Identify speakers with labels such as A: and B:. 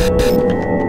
A: you